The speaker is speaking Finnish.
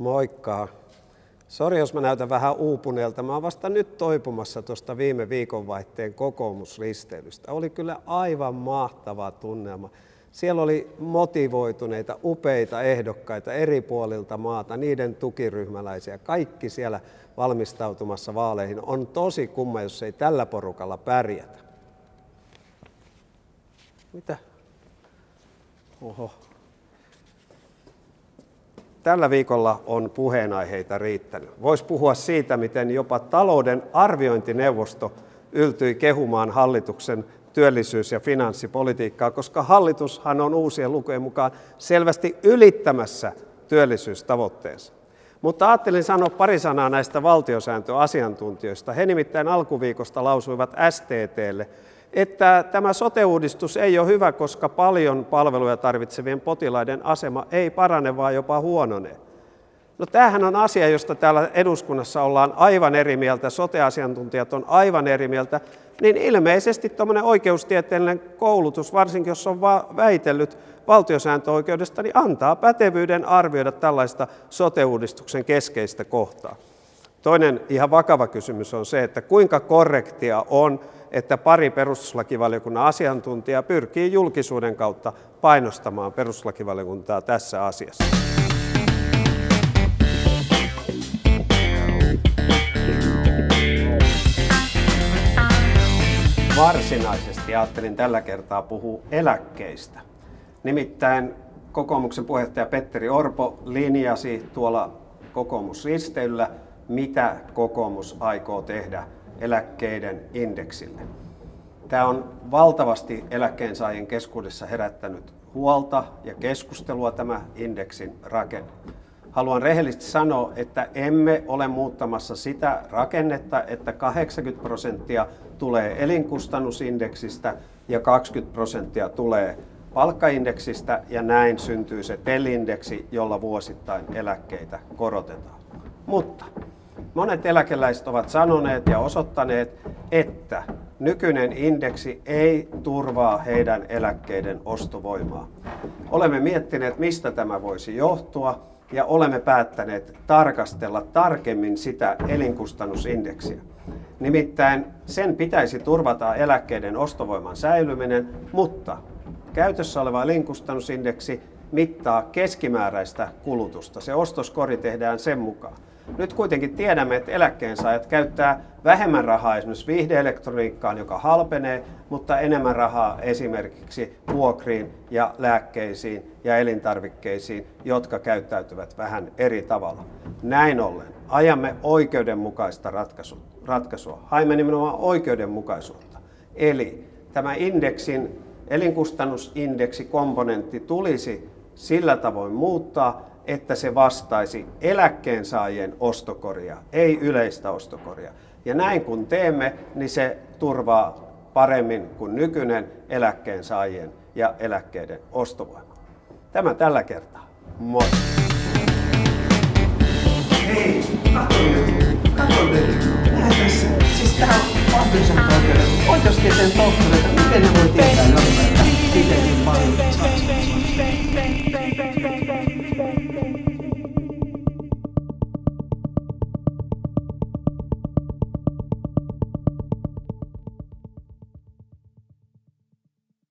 Moikka. Sori, jos mä näytän vähän uupuneelta. Mä oon vasta nyt toipumassa tuosta viime viikonvaihteen kokoomusristeilystä. Oli kyllä aivan mahtava tunnelma. Siellä oli motivoituneita, upeita ehdokkaita eri puolilta maata, niiden tukiryhmäläisiä, kaikki siellä valmistautumassa vaaleihin. On tosi kumma, jos ei tällä porukalla pärjätä. Mitä? Oho. Tällä viikolla on puheenaiheita riittänyt. Voisi puhua siitä, miten jopa talouden arviointineuvosto yltyi kehumaan hallituksen työllisyys- ja finanssipolitiikkaa, koska hallitushan on uusien lukujen mukaan selvästi ylittämässä työllisyystavoitteensa. Mutta ajattelin sanoa pari sanaa näistä valtiosääntöasiantuntijoista. He nimittäin alkuviikosta lausuivat STTlle, että tämä sote-uudistus ei ole hyvä, koska paljon palveluja tarvitsevien potilaiden asema ei parane, vaan jopa huonone. No tämähän on asia, josta täällä eduskunnassa ollaan aivan eri mieltä, sote-asiantuntijat on aivan eri mieltä, niin ilmeisesti tuommoinen oikeustieteellinen koulutus, varsinkin jos on väitellyt valtiosääntöoikeudesta, niin antaa pätevyyden arvioida tällaista sote-uudistuksen keskeistä kohtaa. Toinen ihan vakava kysymys on se, että kuinka korrektia on, että pari perustuslakivaliokunnan asiantuntijaa pyrkii julkisuuden kautta painostamaan perustuslakivaliokuntaa tässä asiassa. Varsinaisesti ajattelin tällä kertaa puhua eläkkeistä. Nimittäin kokoomuksen puheenjohtaja Petteri Orpo linjasi tuolla kokoomusristeilyllä, mitä kokoomus aikoo tehdä eläkkeiden indeksille. Tämä on valtavasti eläkkeensaajien keskuudessa herättänyt huolta ja keskustelua tämä indeksin rakenne. Haluan rehellisesti sanoa, että emme ole muuttamassa sitä rakennetta, että 80 prosenttia tulee elinkustannusindeksistä ja 20 prosenttia tulee palkkaindeksistä ja näin syntyy se TEL-indeksi, jolla vuosittain eläkkeitä korotetaan. Mutta Monet eläkeläiset ovat sanoneet ja osoittaneet, että nykyinen indeksi ei turvaa heidän eläkkeiden ostovoimaa. Olemme miettineet, mistä tämä voisi johtua, ja olemme päättäneet tarkastella tarkemmin sitä elinkustannusindeksiä. Nimittäin sen pitäisi turvata eläkkeiden ostovoiman säilyminen, mutta käytössä oleva elinkustannusindeksi mittaa keskimääräistä kulutusta. Se ostoskori tehdään sen mukaan. Nyt kuitenkin tiedämme, että eläkkeensaajat käyttää vähemmän rahaa esimerkiksi viihdeelektroniikkaan, joka halpenee, mutta enemmän rahaa esimerkiksi vuokriin ja lääkkeisiin ja elintarvikkeisiin, jotka käyttäytyvät vähän eri tavalla. Näin ollen ajamme oikeudenmukaista ratkaisua. Haimme nimenomaan oikeudenmukaisuutta. Eli tämä indeksin, elinkustannusindeksikomponentti tulisi sillä tavoin muuttaa, että se vastaisi eläkkeensaajien ostokoria, ei yleistä ostokoria. Ja näin kun teemme, niin se turvaa paremmin kuin nykyinen eläkkeensaajien ja eläkkeiden ostovoima. Tämä tällä kertaa. Moi! Hei, katso nyt, katso nyt. Nähdään tässä. Siis tää